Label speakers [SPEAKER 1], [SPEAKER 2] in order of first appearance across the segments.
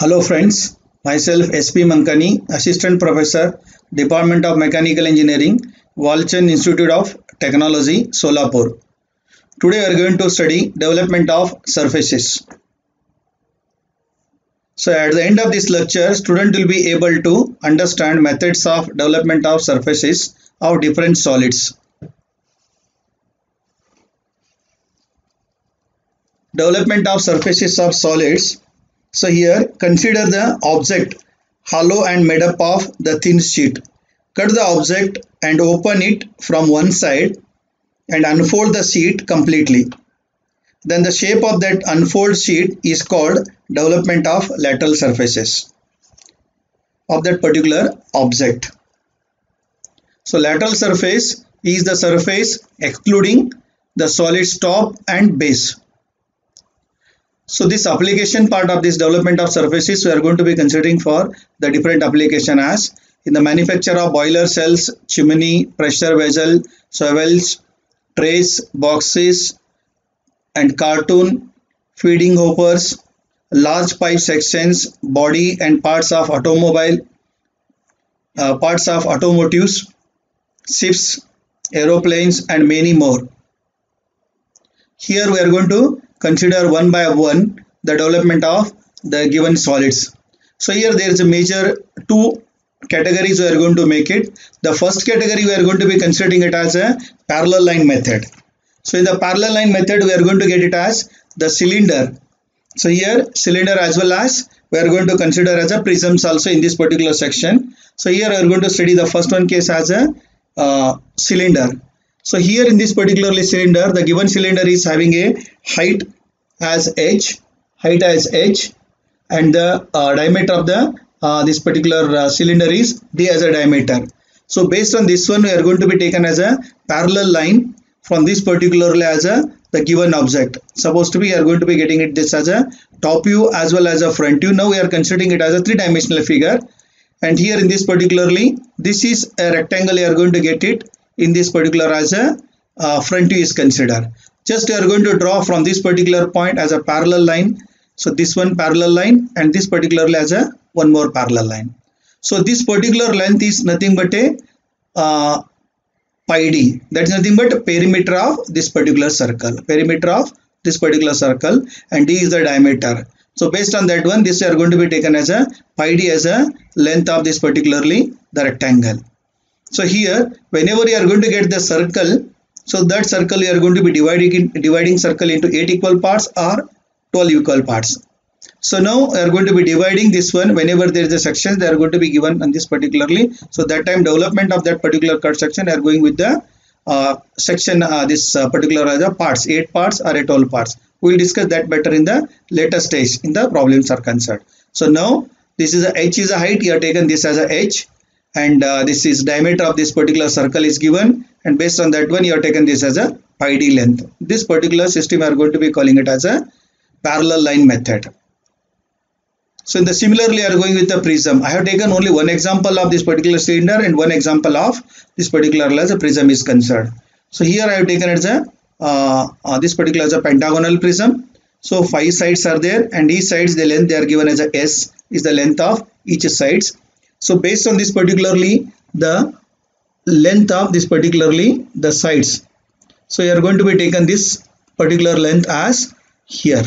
[SPEAKER 1] Hello friends, myself SP Mankani, Assistant Professor, Department of Mechanical Engineering, Walchand Institute of Technology, Solapur. Today we are going to study development of surfaces. So at the end of this lecture, student will be able to understand methods of development of surfaces of different solids. Development of surfaces of solids so here consider the object hollow and made up of the thin sheet. Cut the object and open it from one side and unfold the sheet completely. Then the shape of that unfold sheet is called development of lateral surfaces of that particular object. So lateral surface is the surface excluding the solid top and base. So this application part of this development of surfaces we are going to be considering for the different application as in the manufacture of boiler shells, chimney, pressure vessel, swivels, trays, boxes and cartoon, feeding hoppers, large pipe sections, body and parts of automobile, uh, parts of automotives, ships, aeroplanes and many more. Here we are going to consider one by one the development of the given solids. So here there is a major two categories we are going to make it. The first category we are going to be considering it as a parallel line method. So in the parallel line method we are going to get it as the cylinder. So here cylinder as well as we are going to consider as a prisms also in this particular section. So here we are going to study the first one case as a uh, cylinder. So here in this particular cylinder, the given cylinder is having a height as h, height as h and the uh, diameter of the uh, this particular uh, cylinder is d as a diameter. So based on this one, we are going to be taken as a parallel line from this particularly as a the given object. Supposed to be, we are going to be getting it this as a top view as well as a front view. Now we are considering it as a three-dimensional figure. And here in this particularly, this is a rectangle. You are going to get it in this particular as a uh, front view is considered. Just you are going to draw from this particular point as a parallel line. So this one parallel line and this particularly as a one more parallel line. So this particular length is nothing but a uh, pi d. That is nothing but perimeter of this particular circle. Perimeter of this particular circle and d is the diameter. So based on that one, this are going to be taken as a pi d as a length of this particularly the rectangle. So here, whenever you are going to get the circle, so that circle you are going to be dividing dividing circle into 8 equal parts or 12 equal parts. So now we are going to be dividing this one whenever there is a section they are going to be given on this particularly. So that time development of that particular cut section are going with the uh, section uh, this uh, particular other parts 8 parts or 12 parts. We will discuss that better in the later stage in the problems are concerned. So now this is a h is a height you have taken this as a h and uh, this is diameter of this particular circle is given and based on that one you have taken this as a pi d length. This particular system are going to be calling it as a parallel line method. So in the similarly are going with the prism. I have taken only one example of this particular cylinder and one example of this particular as a prism is concerned. So here I have taken as a uh, uh, this particular as a pentagonal prism. So five sides are there and each sides the length they are given as a s is the length of each sides so based on this particularly the length of this particularly the sides. So you are going to be taken this particular length as here.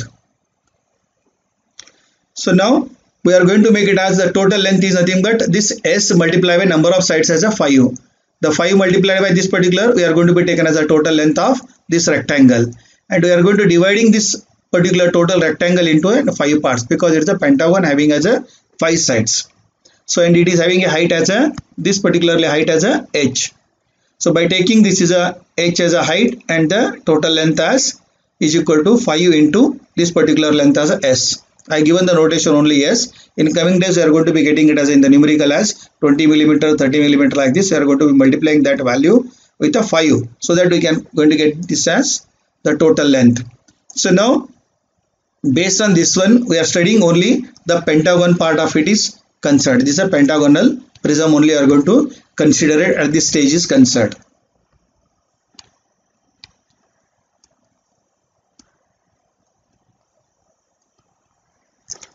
[SPEAKER 1] So now we are going to make it as the total length is nothing but this s multiplied by number of sides as a 5. The 5 multiplied by this particular we are going to be taken as a total length of this rectangle and we are going to dividing this particular total rectangle into a 5 parts because it is a pentagon having as a 5 sides. So and it is having a height as a this particularly height as a h. So by taking this is a h as a height and the total length as is equal to 5 into this particular length as a s. I given the notation only s. In coming days we are going to be getting it as in the numerical as 20 millimeter, 30 millimeter like this. We are going to be multiplying that value with a 5 so that we can going to get this as the total length. So now based on this one we are studying only the pentagon part of it is concerned. This is a pentagonal prism only are going to consider it at this stage is concerned.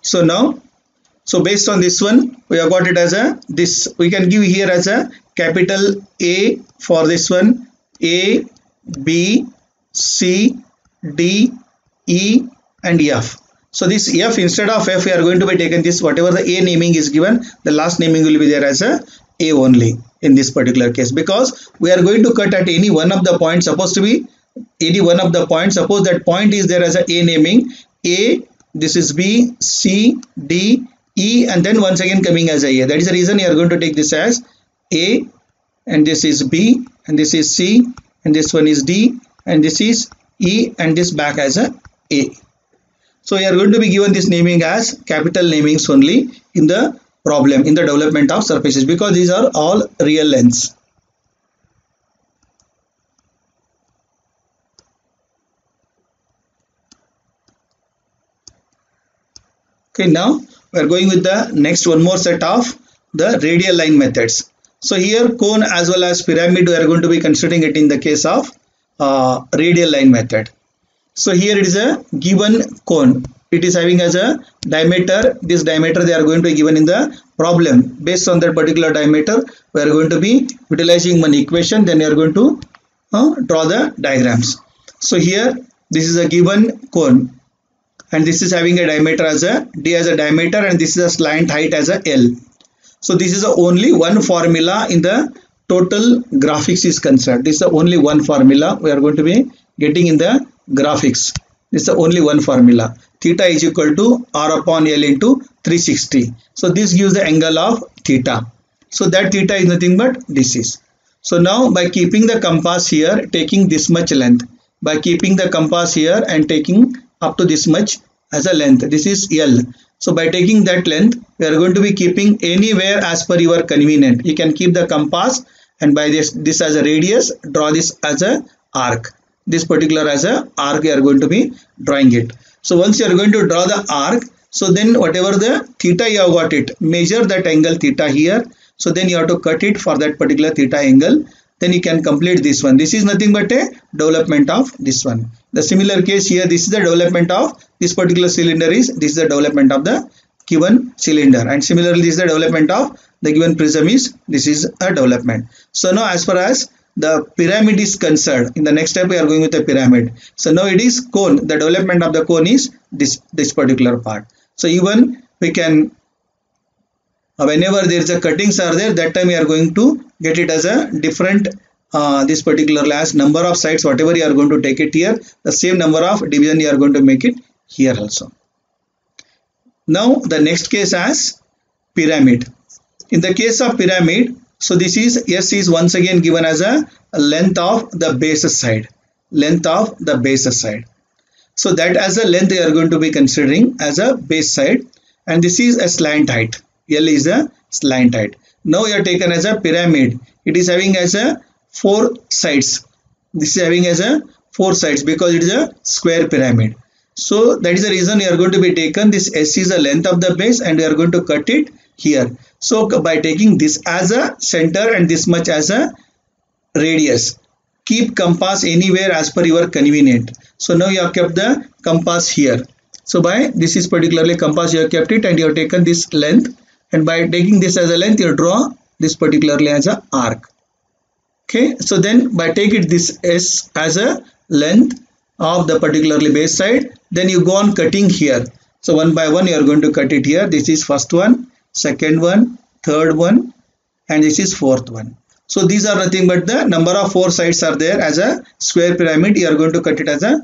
[SPEAKER 1] So now So based on this one, we have got it as a this. We can give here as a capital A for this one. A, B, C, D, E and F. So this F instead of F we are going to be taken this whatever the A naming is given the last naming will be there as a A only in this particular case because we are going to cut at any one of the points supposed to be any one of the points suppose that point is there as a A naming A this is B C D E and then once again coming as a A. That is the reason you are going to take this as A and this is B and this is C and this one is D and this is E and this back as a A. So we are going to be given this naming as capital namings only in the problem in the development of surfaces because these are all real lengths. Okay, now we are going with the next one more set of the radial line methods. So here cone as well as pyramid we are going to be considering it in the case of uh, radial line method. So here it is a given cone. It is having as a diameter. This diameter they are going to be given in the problem. Based on that particular diameter, we are going to be utilizing one equation. Then we are going to uh, draw the diagrams. So here this is a given cone and this is having a diameter as a d as a diameter and this is a slant height as a l so this is the only one formula in the total graphics is concerned this is the only one formula we are going to be getting in the graphics. This is the only one formula. Theta is equal to r upon l into 360 so this gives the angle of theta. So that theta is nothing but this is. So now by keeping the compass here taking this much length by keeping the compass here and taking up to this much as a length this is L. So by taking that length we are going to be keeping anywhere as per your convenient. You can keep the compass and by this this as a radius draw this as a arc this particular as a arc you are going to be drawing it. So once you are going to draw the arc so then whatever the theta you have got it measure that angle theta here. So then you have to cut it for that particular theta angle. Then you can complete this one. This is nothing but a development of this one. The similar case here this is the development of this particular cylinder is this is the development of the given cylinder. And similarly this is the development of the given prism is this is a development. So now as far as the pyramid is concerned. In the next step we are going with a pyramid. So now it is cone. The development of the cone is this this particular part. So even we can whenever there is a cuttings are there that time we are going to get it as a different uh, this particular last number of sides whatever you are going to take it here the same number of division you are going to make it here also. Now the next case as pyramid. In the case of pyramid so this is s is once again given as a length of the base side length of the base side so that as a length you are going to be considering as a base side and this is a slant height L is a slant height. Now you are taken as a pyramid. It is having as a four sides. This is having as a four sides because it is a square pyramid. So that is the reason you are going to be taken this S is the length of the base and you are going to cut it here. So by taking this as a center and this much as a radius. Keep compass anywhere as per your convenient. So now you have kept the compass here. So by this is particularly compass you have kept it and you have taken this length and by taking this as a length you draw this particularly as a arc okay so then by taking this s as a length of the particularly base side then you go on cutting here so one by one you are going to cut it here this is first one second one third one and this is fourth one. So these are nothing but the number of four sides are there as a square pyramid. You are going to cut it as a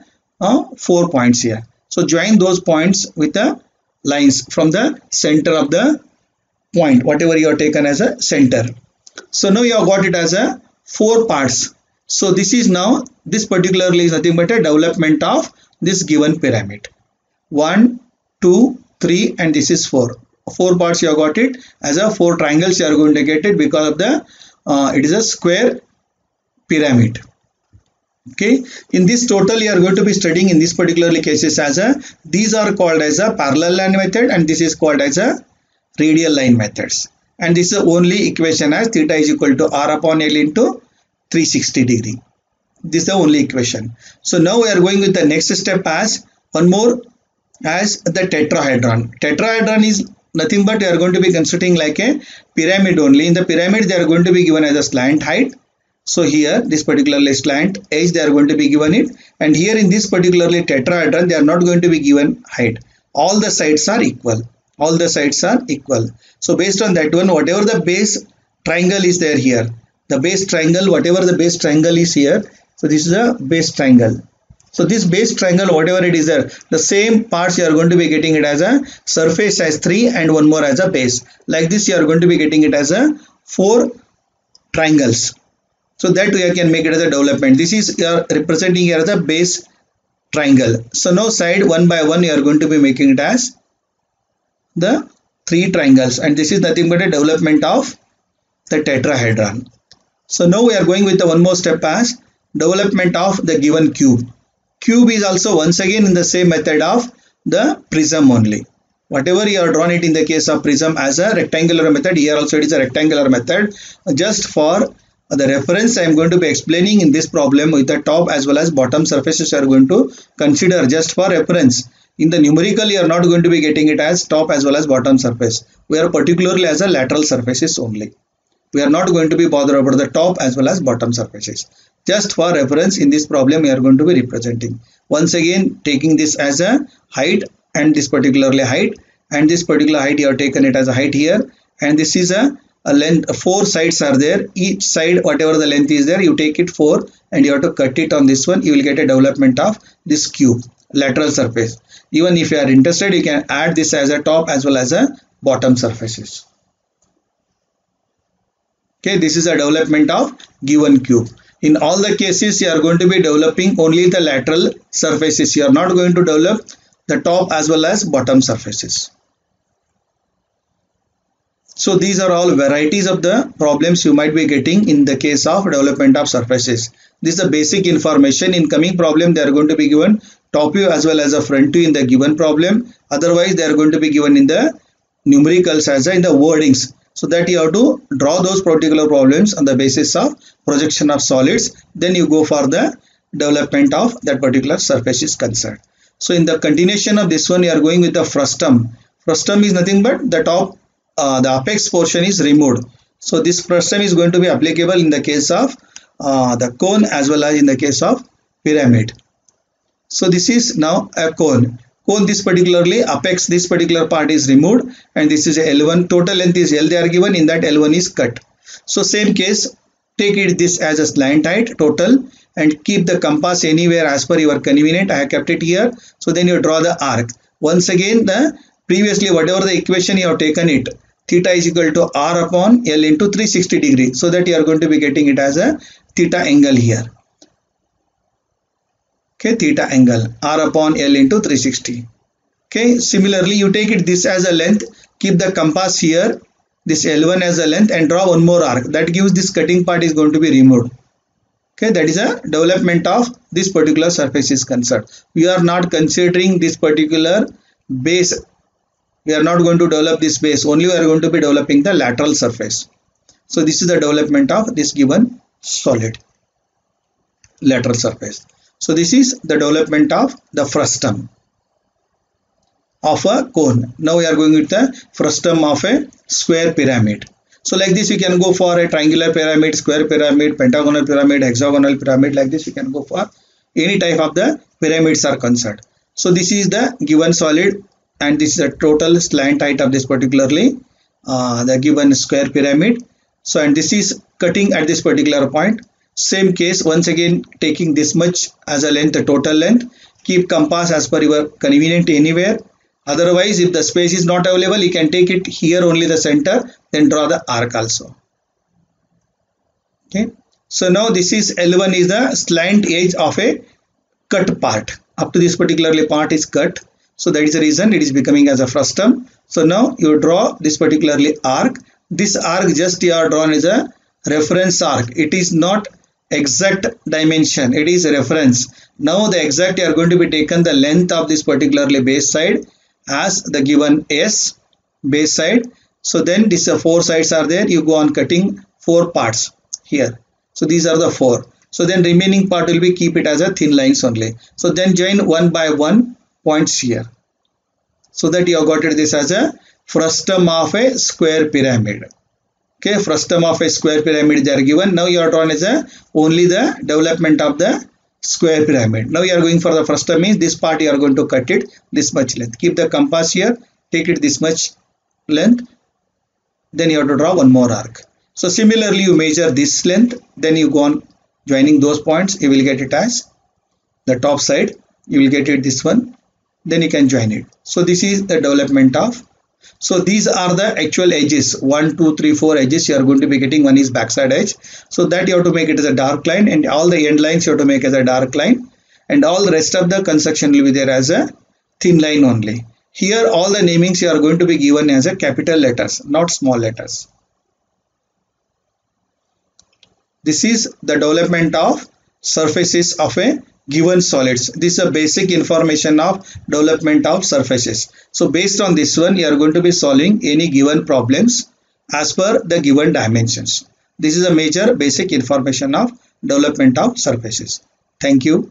[SPEAKER 1] uh, four points here. So join those points with the lines from the center of the point whatever you have taken as a center. So now you have got it as a four parts. So this is now this particularly is nothing but a development of this given pyramid. One two three and this is four four parts you have got it. As a four triangles you are going to get it because of the uh, it is a square pyramid. Okay? In this total you are going to be studying in this particularly cases as a these are called as a parallel line method and this is called as a radial line methods. And this is the only equation as theta is equal to r upon l into 360 degree. This is the only equation. So now we are going with the next step as one more as the tetrahedron. Tetrahedron is nothing but you are going to be considering like a pyramid only. In the pyramid, they are going to be given as a slant height. So here, this particularly slant edge, they are going to be given it. And here in this particularly tetrahedron, they are not going to be given height. All the sides are equal. All the sides are equal. So based on that one, whatever the base triangle is there here, the base triangle, whatever the base triangle is here, so this is a base triangle. So this base triangle, whatever it is there, the same parts you are going to be getting it as a surface as 3 and one more as a base. Like this you are going to be getting it as a 4 triangles. So that you can make it as a development. This is you are representing here as a base triangle. So now side one by one you are going to be making it as the three triangles and this is nothing but a development of the tetrahedron. So now we are going with the one more step as development of the given cube. Cube is also once again in the same method of the prism only. Whatever you are drawn it in the case of prism as a rectangular method, here also it is a rectangular method. Just for the reference I am going to be explaining in this problem with the top as well as bottom surfaces are going to consider just for reference. In the numerical you are not going to be getting it as top as well as bottom surface. We are particularly as a lateral surfaces only we are not going to be bothered about the top as well as bottom surfaces. Just for reference in this problem we are going to be representing. Once again taking this as a height and this particularly height and this particular height you have taken it as a height here and this is a, a length four sides are there. Each side whatever the length is there you take it four and you have to cut it on this one. You will get a development of this cube lateral surface. Even if you are interested you can add this as a top as well as a bottom surfaces. Okay this is a development of given cube in all the cases you are going to be developing only the lateral surfaces. You are not going to develop the top as well as bottom surfaces. So these are all varieties of the problems you might be getting in the case of development of surfaces. This is the basic information. In coming problem they are going to be given top view as well as a front view in the given problem. Otherwise they are going to be given in the numericals as in the wordings so that you have to draw those particular problems on the basis of projection of solids. Then you go for the development of that particular surface is concerned. So in the continuation of this one, you are going with the frustum. Frustum is nothing but the top, uh, the apex portion is removed. So this frustum is going to be applicable in the case of uh, the cone as well as in the case of pyramid. So this is now a cone cone this particularly? Apex this particular part is removed and this is L1 total length is L they are given in that L1 is cut. So same case take it this as a slant height total and keep the compass anywhere as per your convenient. I have kept it here. So then you draw the arc. Once again the previously whatever the equation you have taken it theta is equal to r upon L into 360 degree. So that you are going to be getting it as a theta angle here okay theta angle r upon l into 360 okay similarly you take it this as a length keep the compass here this l1 as a length and draw one more arc. That gives this cutting part is going to be removed. Okay that is a development of this particular surface is concerned. We are not considering this particular base. We are not going to develop this base. Only we are going to be developing the lateral surface. So this is the development of this given solid lateral surface so this is the development of the frustum of a cone. Now we are going with the frustum of a square pyramid. So like this you can go for a triangular pyramid, square pyramid, pentagonal pyramid, hexagonal pyramid like this you can go for any type of the pyramids are concerned. So this is the given solid and this is the total slant height of this particularly uh, the given square pyramid. So and this is cutting at this particular point same case once again taking this much as a length the total length keep compass as per your convenient anywhere. Otherwise if the space is not available you can take it here only the center then draw the arc also. Okay. So now this is L1 is the slant edge of a cut part. Up to this particularly part is cut. So that is the reason it is becoming as a frustum so now you draw this particularly arc. This arc just you are drawn as a reference arc. It is not exact dimension. It is a reference. Now the exact you are going to be taken the length of this particularly base side as the given s base side. So then these four sides are there. You go on cutting four parts here. So these are the four. So then remaining part will be keep it as a thin lines only. So then join one by one points here. So that you have got it this as a frustum of a square pyramid okay frustum of a square pyramid they are given. Now you are drawn as a uh, only the development of the square pyramid. Now you are going for the frustum means this part you are going to cut it this much length. Keep the compass here. Take it this much length. Then you have to draw one more arc. So similarly you measure this length. Then you go on joining those points. You will get it as the top side. You will get it this one. Then you can join it. So this is the development of so these are the actual edges. One two three four edges you are going to be getting. One is backside edge. So that you have to make it as a dark line and all the end lines you have to make as a dark line and all the rest of the construction will be there as a thin line only. Here all the namings you are going to be given as a capital letters not small letters. This is the development of surfaces of a given solids. This is a basic information of development of surfaces. So based on this one, you are going to be solving any given problems as per the given dimensions. This is a major basic information of development of surfaces. Thank you.